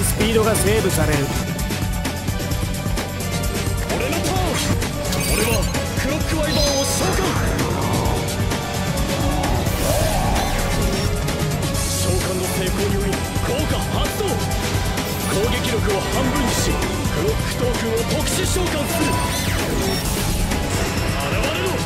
にスピードがセーブされる。俺のターン。俺はクロックワイバーを召喚召喚の成功により効果発動。攻撃力を半分にしクロックトークンを特殊召喚する。現れろ。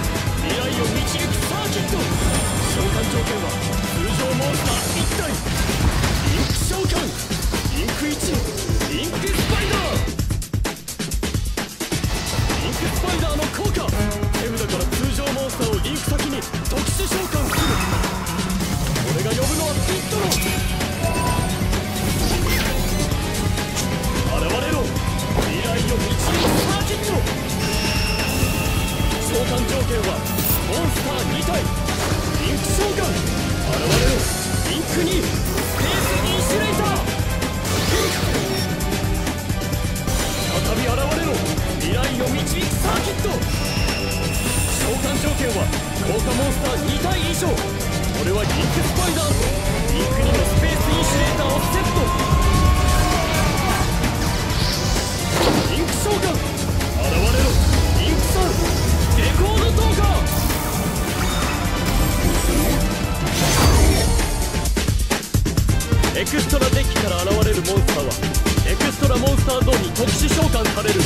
未来を導くサーキット。召喚条件は通常モンスター1体。リンク召喚。リンク1リンクスパイダーインクスパイダーの効果手札から通常モンスターをリンク先に特殊召喚する俺が呼ぶのはビットロ現れろ未来を導くサーキット召喚条件はモンスター2体リンク召喚現れろリンク2未来を導くサーキット。召喚条件は効果モンスター2体以上。俺はリンクスパイダーとリンク2のスペースインシュレーターをセット。リンク召喚。現れろリンク3レコード投下エクストラデッキから現れるモンスターはストラモンスターゾーンに特殊召喚される。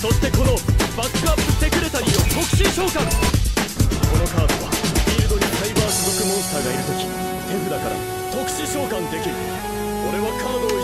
そしてこのバックアップセクレタリーを特殊召喚。このカードはフィールドにサイバー所属モンスターがいる時手札から特殊召喚できる。俺はカードを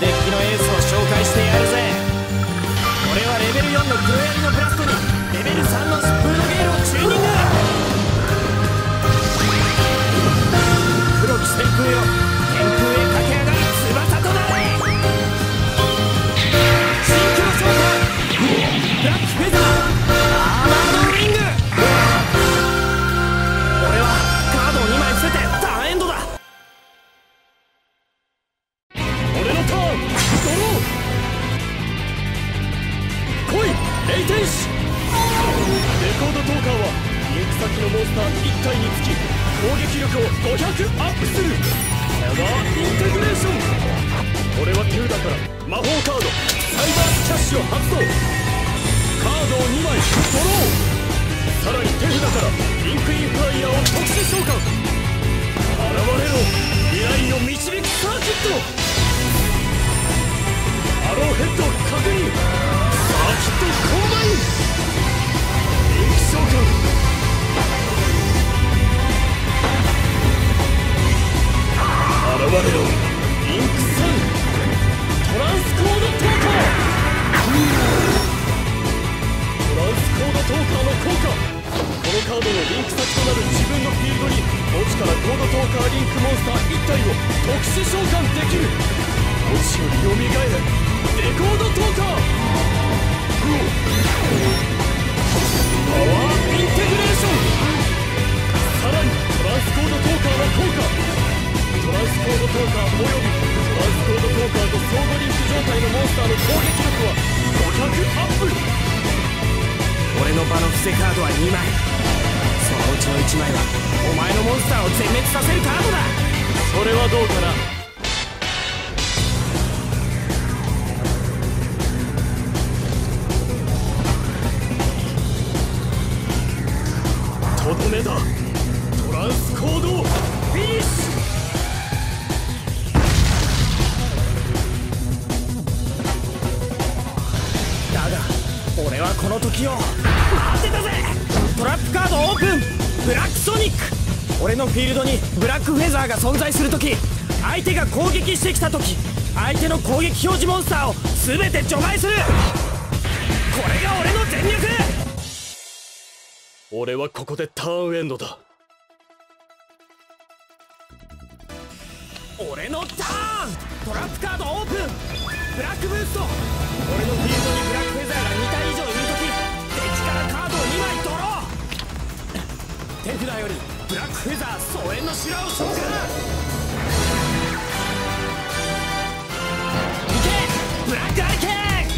デッキのエースを紹介してやるぜ。俺はレベル4の黒槍のブラストにレベル3の疾風のゲールをチューニング黒き旋風よ天空へ駆け上がる翼となれ。新居の召喚ブラックフェザー。ドローさらに手札からリンクインフライヤーを特殊召喚現れろ未来を導く。サーキットアローヘッド確認。サーキットコンバインリンク召喚現れろリンク3トランスコード投下トーカーの効果このカードのリンク先となる。自分のフィールドに墓地からコードトーカーリンクモンスター1体を特殊召喚できる。墓地よりよみがえれレコードトーカーパワーインテグレーションさらにトランスコードトーカーの効果トランスコードトーカーおよびトランスコードトーカーと相互リンク状態のモンスターの攻撃力は500アップ伏せカードは2枚。そのうちの1枚はお前のモンスターを全滅させるカードだ。それはどうかな？とどめだ。トランスコードフィニッシュ。だが俺はこの時をプカードオープンブラックソニック俺のフィールドにブラックフェザーが存在する時相手が攻撃してきた時相手の攻撃表示モンスターを全て除外する。これが俺の全力。俺はここでターンエンドだ。俺のターン。トラップカードオープン。ブラックブースト。俺のフィールドにブラック手札よりブラックフェザー総援の修羅を召喚いけブラックアリケーン。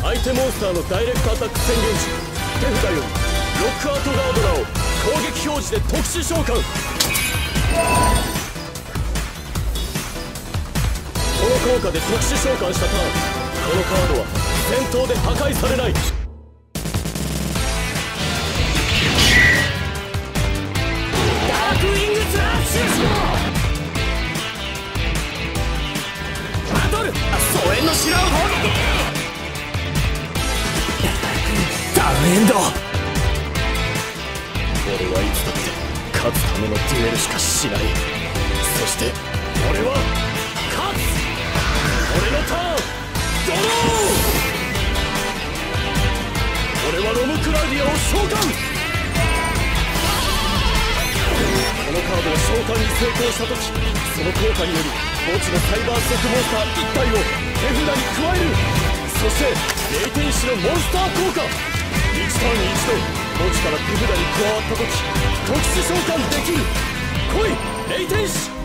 相手モンスターのダイレクトアタック宣言時手札よりロックアウトガードラを攻撃表示で特殊召喚。この効果で特殊召喚したターン。このカードは戦闘で破壊されない。エンド。俺はいつだって勝つためのデュエルしかしない。そして俺は勝つ。俺のターンドロー。俺はロムクラウディアを召喚。このカードを召喚に成功した時その効果により墓地のサイバーステックモンスター1体を手札に加える。そして霊天使のモンスター効果。1ターンに1度墓地から手札に加わった時特殊召喚できる来い霊天使現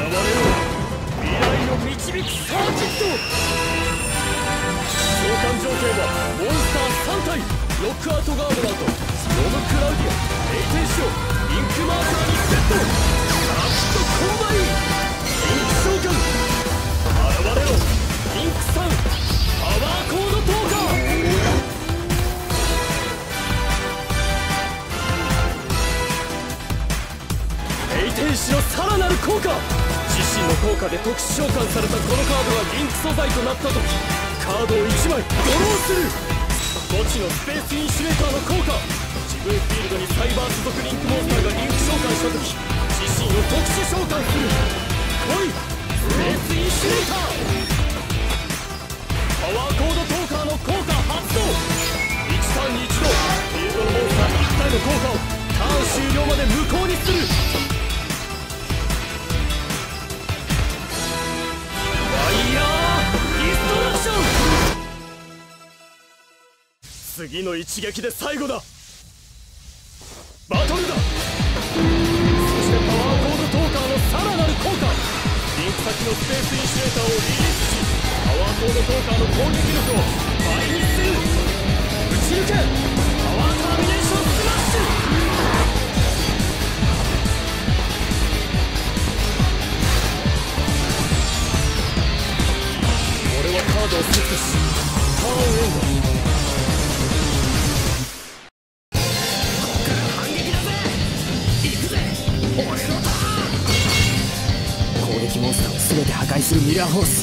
れよ未来を導くサーキット召喚条件はモンスター3体ロックアウトガードナーとロムクラウディア霊天使をインクマーカーにセットサーキット購買インク召喚現れろインク3のさらなる効果自身の効果で特殊召喚されたこのカードがリンク素材となった時カードを1枚ドローする墓地のスペースインシュレーターの効果自分フィールドにサイバー所属リンクモンスターがリンク召喚した時自身を特殊召喚する来いスペースインシュレーターワーコードトーカーの効果発動1ターンに1度フィールドモンスター1体の効果をターン終了まで無効にするワイヤーディストラクション次の一撃で最後だ。バトルだ。そしてパワーコードトーカーのさらなる効果。リンク先のスペースインシュレーターをリリース。トーカーの攻撃力を倍にする撃ち抜けパワーターミネーションスマッシュ俺はカードをセットしターンエンド攻撃モンスターを全て破壊するミラーフォース。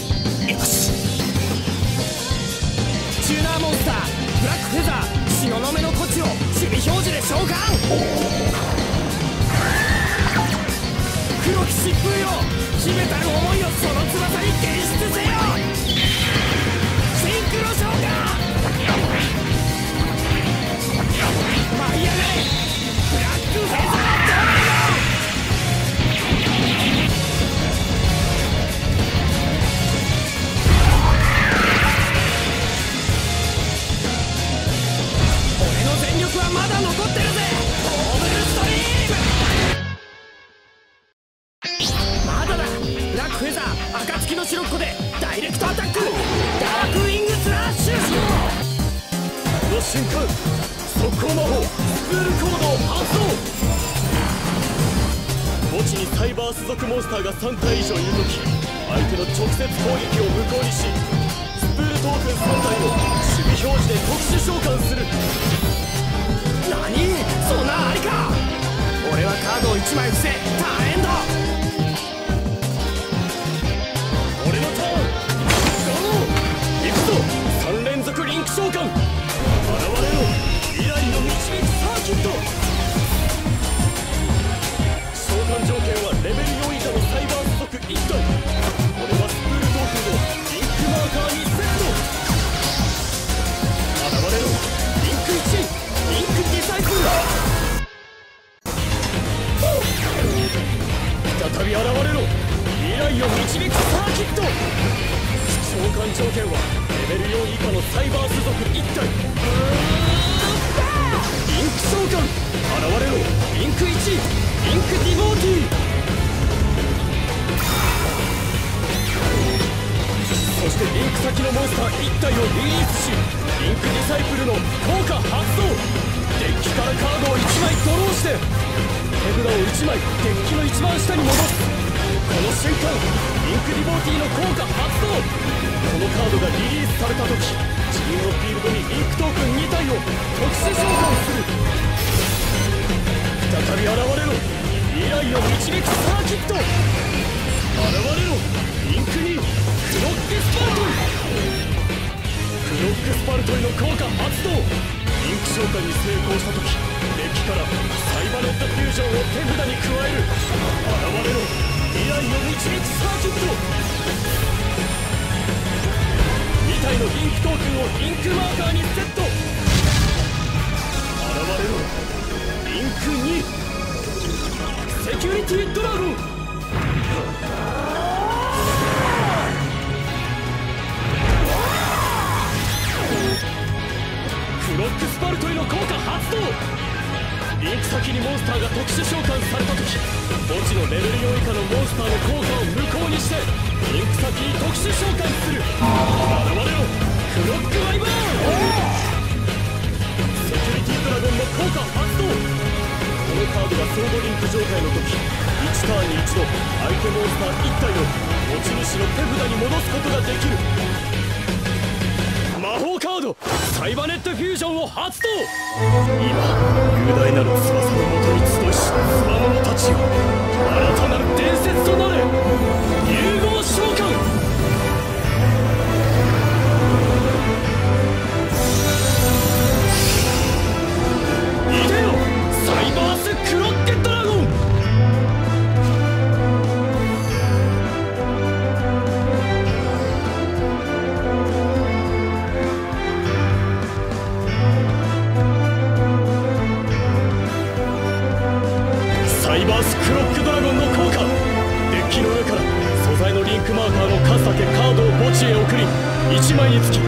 召喚条件はレベルキット。現れろ。リンク2。クロックスパルトイクロックスパルトイの効果発動リンク召喚に成功した時デッキからサイバネットフュージョンを手札に加える。現れろ。未来を導くサーキット。2体のリンクトークンをリンクマーカーにセット。現れろ。リンク2キュリティドラゴンクロックスパルトへの効果発動。リンク先にモンスターが特殊召喚された時墓地のレベル4以下のモンスターの効果を無効にしてリンク先に特殊召喚する。現れろ。クロックワイバー。ンのカードがソードリンク状態の時1ターンに1度相手モンスター1体を持ち主の手札に戻すことができる魔法カードサイバネットフュージョンを発動。今雄大なる翼のもとに集いしつわものたちよ新たなる伝説となれ。融合召喚。カーの数だけカードを墓地へ送り1枚につき攻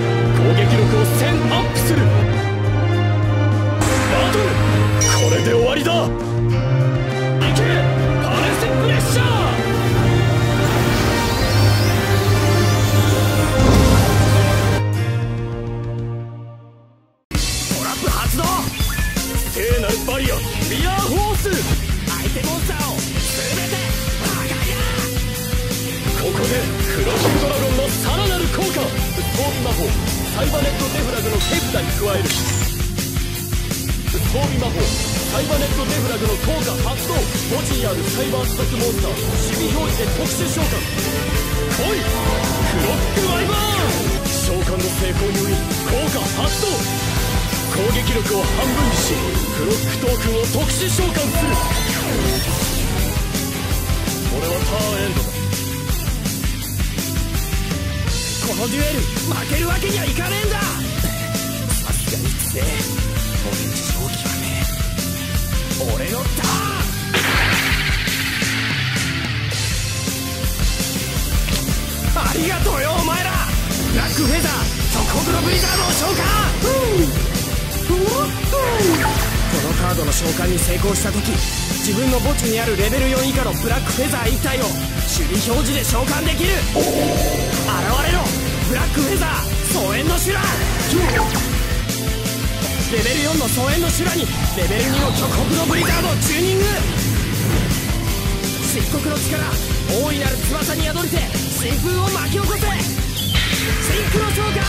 撃力を1000アップする。バトルこれで終わりだ。のデュエル負けるわけにはいかねえんだ。さすがにつえ俺に勝機はね。え俺のターン。ありがとうよお前ら。ブラックフェザー。底黒ブリザードを召喚このカードの召喚に成功した時自分の墓地にあるレベル4以下のブラックフェザー1体を守備表示で召喚できる。現れろ。ブラックフェザー総縁の修羅レベル4の疎遠の修羅にレベル2の極北のブリザードをチューニング漆黒の力大いなる翼に宿りて新風を巻き起こせシンクロ超過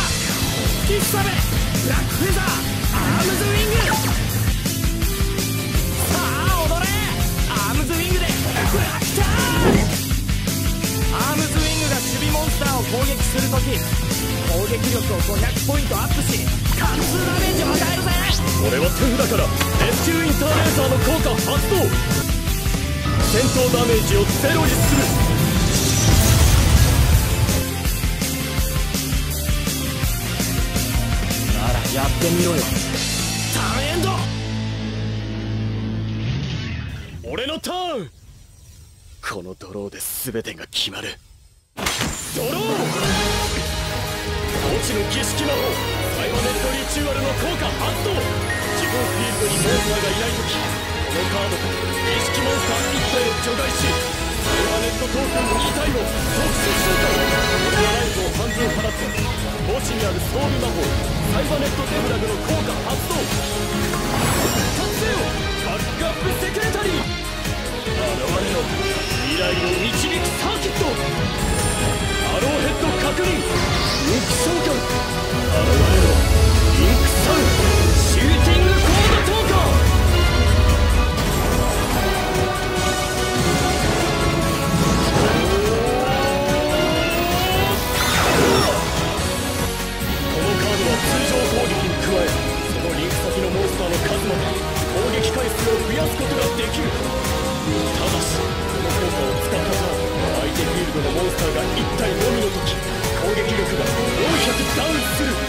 キッサベブラックフェザーアームズウィング。さあ踊れアームズウィングでブラック攻撃するとき攻撃力を500ポイントアップし貫通ダメージを与えるぜ。俺は天だからレスキューインターレーサーの効果発動。戦闘ダメージをゼロにする。ならやってみろよ。ターンエンド。俺のターン。このドローで全てが決まるドロー墓地の儀式魔法サイバネットリチュアルの効果発動自分フィールドにモンスターがいない時このカードと儀式モンスター1体を除外しサイバネットトークン2体を特殊召喚オリアライズを半分放つ墓地にある装備魔法サイバネットデフラグの効果発動達成よバックアップセクレタリー現れよ。未来を導くサーキットローヘッド確認インク召喚現れよインクサウシューティングコード投下このカードは通常攻撃に加えそのリンク先のモンスターの数まで攻撃回数を増やすことができる。ただしこの効果を使った際相手フィールドのモンスターが1体のみの時攻撃力が400ダウンするこ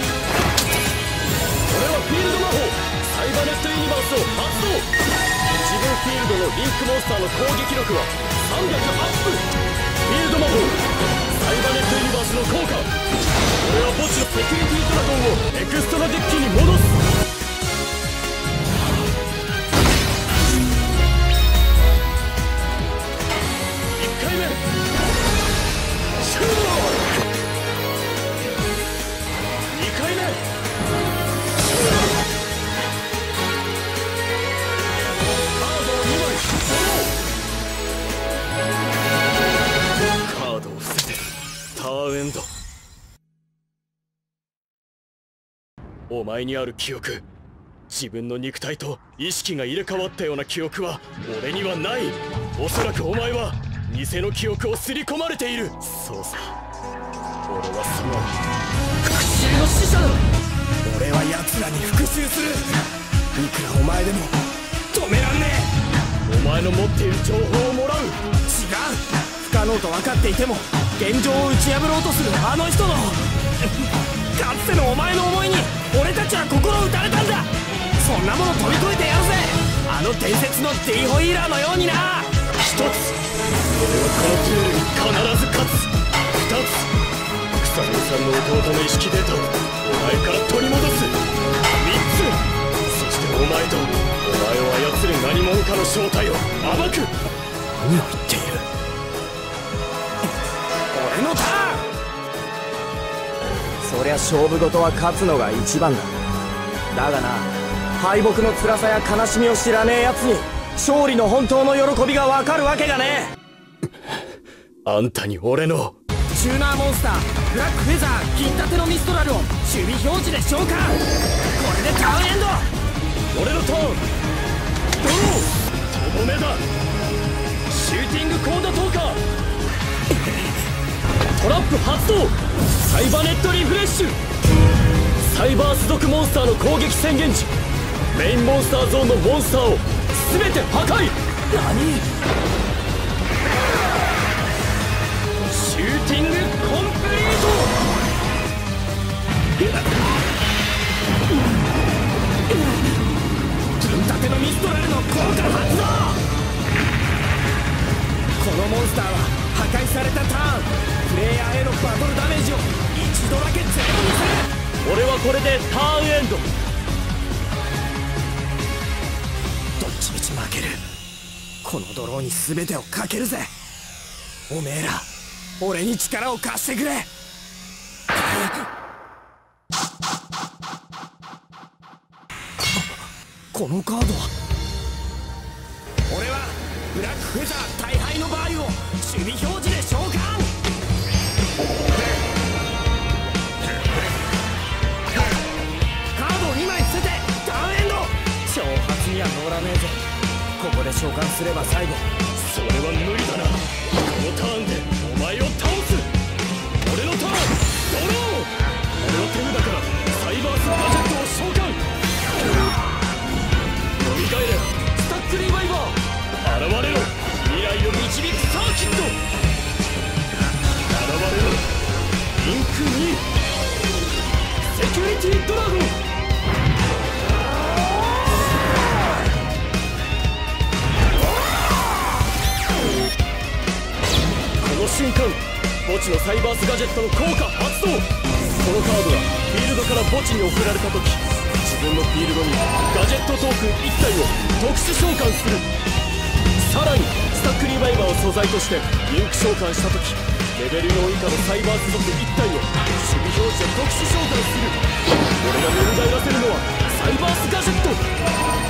れはフィールド魔法。サイバネットユニバースを発動自分フィールドのリンクモンスターの攻撃力は300アップフィールド魔法サイバネットユニバースの効果俺は墓地のセキュリティドラゴンをエクストラデッキに戻す。お前にある記憶。自分の肉体と意識が入れ替わったような記憶は俺にはない。おそらくお前は偽の記憶を刷り込まれている。そうさ。俺はその。復讐の使者だ。俺は奴らに復讐する。いくらお前でも。止めらんねえ。お前の持っている情報をもらう。違う。不可能と分かっていても現状を打ち破ろうとするあの人の。かつてのお前の思いに。俺たちは心打たれたんだ。そんなもの飛び越えてやるぜ。あの伝説のディホイーラーのようにな。一つ。俺はこのデュエルに必ず勝つ。二つ。草野さんの弟の意識データをお前から取り戻す。三つ。そしてお前とお前を操る何者かの正体を暴く。何を言っている。俺のターン。そりゃ勝負事は勝つのが一番だ。だがな敗北の辛さや悲しみを知らねえ奴に勝利の本当の喜びがわかるわけがねえ。あんたに俺の。チューナーモンスターブラックフェザー銀盾のミストラルを守備表示で召喚これでターンエンド。俺のターン。ドロー。とどめだ。シューティングコード投下。トラップ発動サイバネットリフレッシュ。サイバース族モンスターの攻撃宣言時。メインモンスターゾーンのモンスターを全て破壊。何？シューティングコンプリー銀盾のミストラルの効果発動。このモンスターは開されたターンプレイヤーへのバトルダメージを一度だけゼロにする。俺はこれでターンエンド。どっちみち負ける。このドローに全てをかけるぜ。おめえら俺に力を貸してくれ。早くこのカードは？俺はブラックフェザー大変隊の場合を守備表示で召喚。カードを2枚捨ててダウンエンド挑発には乗らねえぞここで召喚すれば最後。それは無理だな。セキュリティドラゴン。この瞬間墓地のサイバースガジェットの効果発動。このカードはフィールドから墓地に送られた時自分のフィールドにガジェットトークン1体を特殊召喚する。さらにスタックリバイバーを素材としてリンク召喚した時。レベル4以下のサイバース族1体を守備表示で特殊召喚する。俺が問らせるのはサイバースガジェット。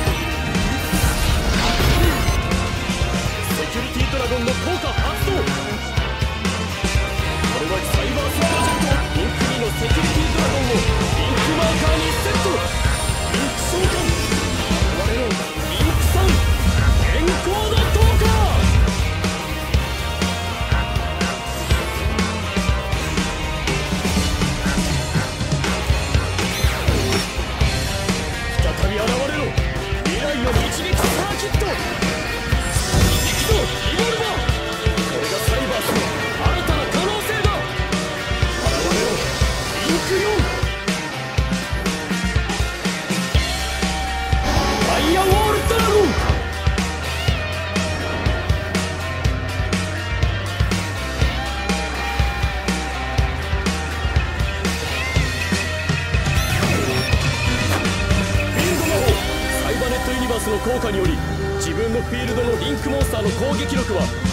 撃力は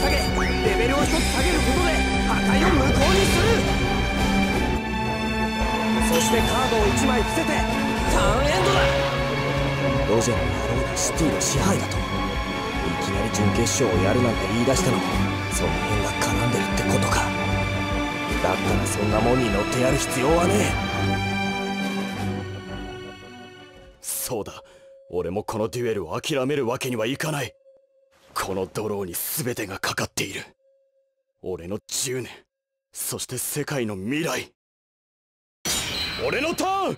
下げレベルを1つ下げることで破壊を無効にするそしてカードを1枚伏せてターンエンドだ。ロジェのやるのがシティの支配だといきなり準決勝をやるなんて言い出したのもその辺が絡んでるってことかだったらそんなもんに乗ってやる必要はねえ。そうだ。俺もこのデュエルを諦めるわけにはいかない。このドローに全てがかかっている。俺の10年。そして世界の未来。俺のターン！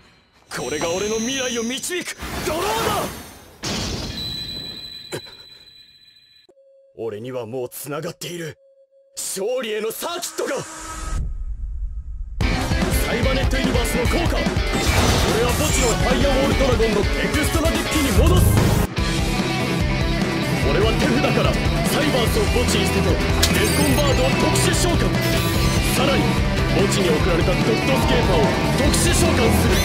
これが俺の未来を導くドローだ！俺にはもう繋がっている。勝利へのサーキットが！サイバネットユニバースの効果！俺は墓地のファイアウォールドラゴンのエクストラデッキに戻す！札からサイバースを墓地に捨ててレスコンバードを特殊召喚さらに墓地に送られたドットスケーパーを特殊召喚する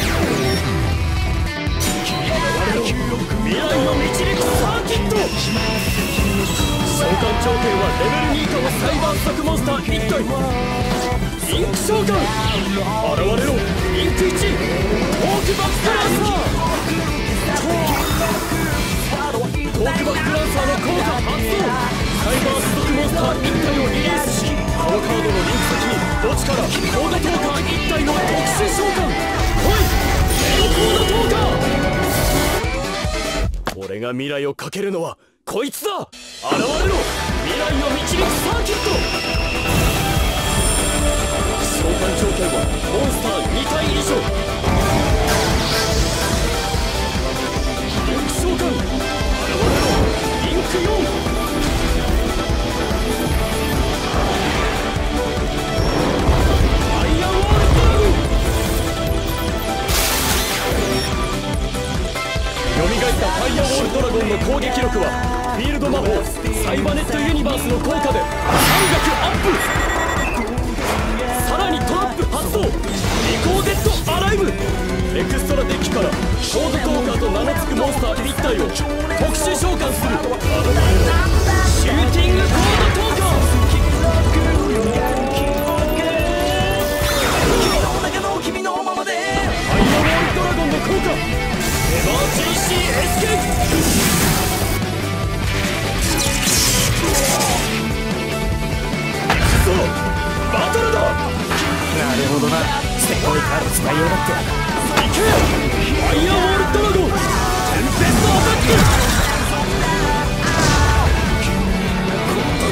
未来を導くサーキット召喚条件はレベル2以下のサイバース作モンスター1体インク召喚現れろインク1トークバックランサートークバックランサーの効果発動サイバース族モンスター1体をリリースしこのカードのリンク先に墓地か？らコードトーカー1体の特殊召喚来いメロコードトーカー俺が未来をかけるのはこいつだ。現れろ。未来を導くサーキット召喚条件はモンスター2体以上。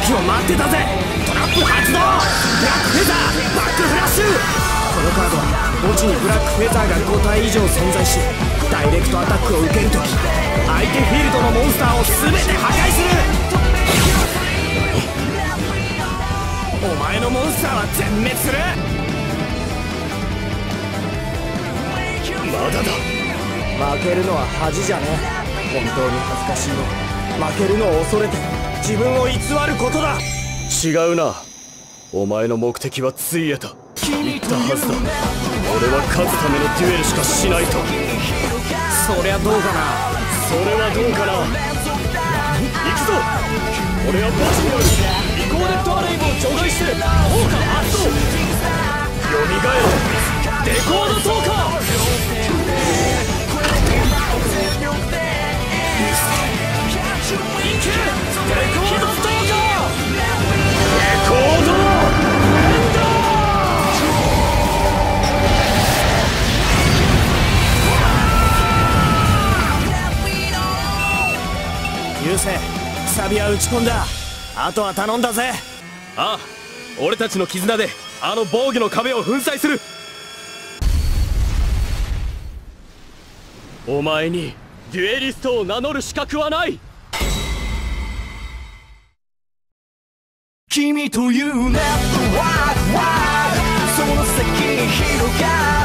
時を待ってたぜ。トラップ発動。ブラックフェザー。バックフラッシュ。このカードは墓地にブラックフェザーが5体以上存在しダイレクトアタックを受けるとき相手フィールドのモンスターを全て破壊する。お前のモンスターは全滅する。まだだ。負けるのは恥じゃねえ。本当に恥ずかしいの。負けるのを恐れて。自分を偽ることだ。違うな。お前の目的はついえた言ったはずだ。俺は勝つためのデュエルしかしないと。そりゃどうかな。それはどうかな。行くぞ。俺は墓地にある。リコーデッドアレイブを除外して効果発動優勢くさびは打ち込んだ。あとは頼んだぜ。ああ俺たちの絆であの防御の壁を粉砕する。お前にデュエリストを名乗る資格はない。君というネットワークはその先に広がる